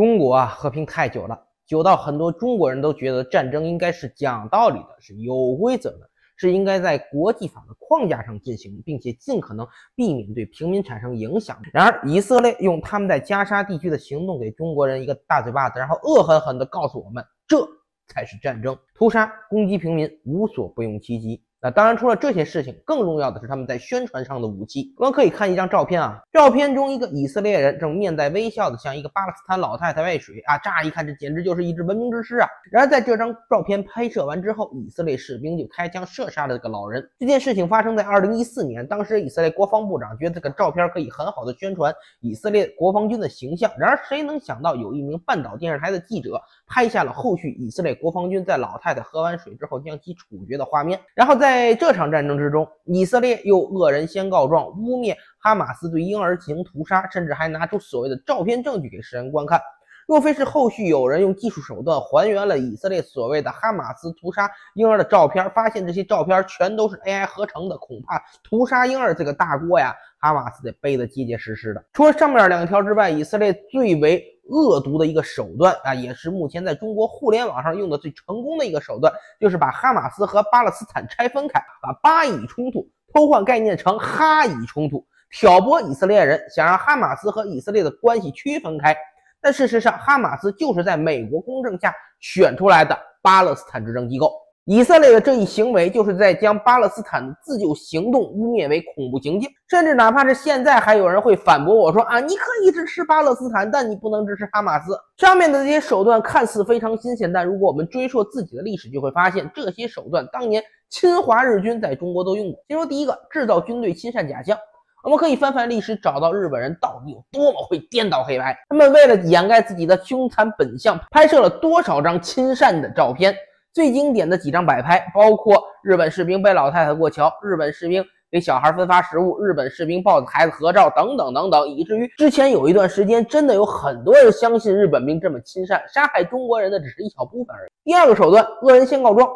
中国啊，和平太久了，久到很多中国人都觉得战争应该是讲道理的，是有规则的，是应该在国际法的框架上进行，并且尽可能避免对平民产生影响。然而，以色列用他们在加沙地区的行动给中国人一个大嘴巴子，然后恶狠狠地告诉我们，这才是战争，屠杀、攻击平民，无所不用其极。那当然，除了这些事情，更重要的是他们在宣传上的武器。我们可以看一张照片啊，照片中一个以色列人正面带微笑的向一个巴勒斯坦老太太喂水啊，乍一看这简直就是一只文明之师啊。然而在这张照片拍摄完之后，以色列士兵就开枪射杀了这个老人。这件事情发生在二零一四年，当时以色列国防部长觉得这个照片可以很好的宣传以色列国防军的形象。然而谁能想到，有一名半岛电视台的记者拍下了后续以色列国防军在老太太喝完水之后将其处决的画面，然后在。在这场战争之中，以色列又恶人先告状，污蔑哈马斯对婴儿进行屠杀，甚至还拿出所谓的照片证据给世人观看。若非是后续有人用技术手段还原了以色列所谓的哈马斯屠杀婴儿的照片，发现这些照片全都是 AI 合成的，恐怕屠杀婴儿这个大锅呀，哈马斯得背得结结实实的。除了上面两条之外，以色列最为恶毒的一个手段啊，也是目前在中国互联网上用的最成功的一个手段，就是把哈马斯和巴勒斯坦拆分开，把巴以冲突偷换概念成哈以冲突，挑拨以色列人，想让哈马斯和以色列的关系区分开。但事实上，哈马斯就是在美国公证下选出来的巴勒斯坦执政机构。以色列的这一行为，就是在将巴勒斯坦的自救行动污蔑为恐怖行径，甚至哪怕是现在，还有人会反驳我说啊，你可以支持巴勒斯坦，但你不能支持哈马斯。上面的这些手段看似非常新鲜，但如果我们追溯自己的历史，就会发现这些手段当年侵华日军在中国都用过。先说第一个，制造军队亲善假象。我们可以翻翻历史，找到日本人到底有多么会颠倒黑白。他们为了掩盖自己的凶残本相，拍摄了多少张亲善的照片。最经典的几张摆拍，包括日本士兵背老太太过桥，日本士兵给小孩分发食物，日本士兵抱着孩子合照，等等等等，以至于之前有一段时间，真的有很多人相信日本兵这么亲善，杀害中国人的只是一小部分而已。第二个手段，恶人先告状，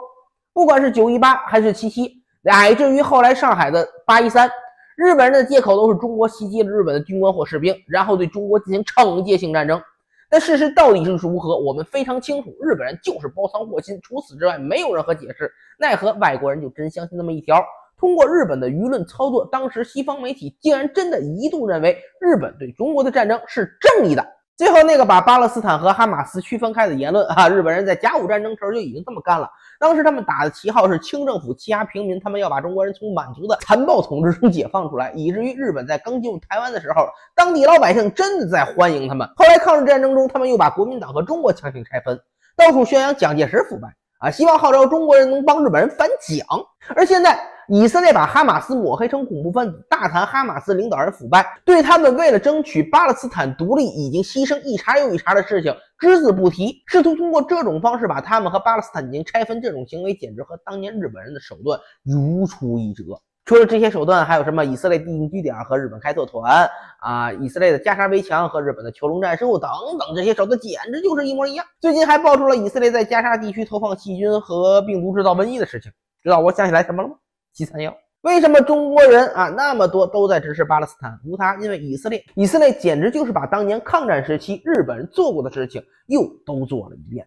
不管是九一八还是七七，乃至于后来上海的八一三，日本人的借口都是中国袭击了日本的军官或士兵，然后对中国进行惩戒性战争。但事实到底是如何？我们非常清楚，日本人就是包藏祸心，除此之外没有任何解释。奈何外国人就真相信那么一条？通过日本的舆论操作，当时西方媒体竟然真的一度认为日本对中国的战争是正义的。最后那个把巴勒斯坦和哈马斯区分开的言论 啊，日本人在甲午战争时候就已经这么干了。当时他们打的旗号是清政府欺压平民，他们要把中国人从满族的残暴统治中解放出来，以至于日本在刚进入台湾的时候，当地老百姓真的在欢迎他们。后来抗日战争中，他们又把国民党和中国强行拆分，到处宣扬蒋介石腐败啊，希望号召中国人能帮日本人反蒋。而现在。以色列把哈马斯抹黑成恐怖分子，大谈哈马斯领导人腐败，对他们为了争取巴勒斯坦独立已经牺牲一茬又一茬的事情只字不提，试图通过这种方式把他们和巴勒斯坦进行拆分，这种行为简直和当年日本人的手段如出一辙。除了这些手段，还有什么以色列地定据点和日本开拓团啊，以色列的加沙围墙和日本的囚笼战术等等，这些手段简直就是一模一样。最近还爆出了以色列在加沙地区投放细菌和病毒制造瘟疫的事情，知道我想起来什么了吗？七三幺，为什么中国人啊那么多都在支持巴勒斯坦？无他，因为以色列，以色列简直就是把当年抗战时期日本人做过的事情又都做了一遍。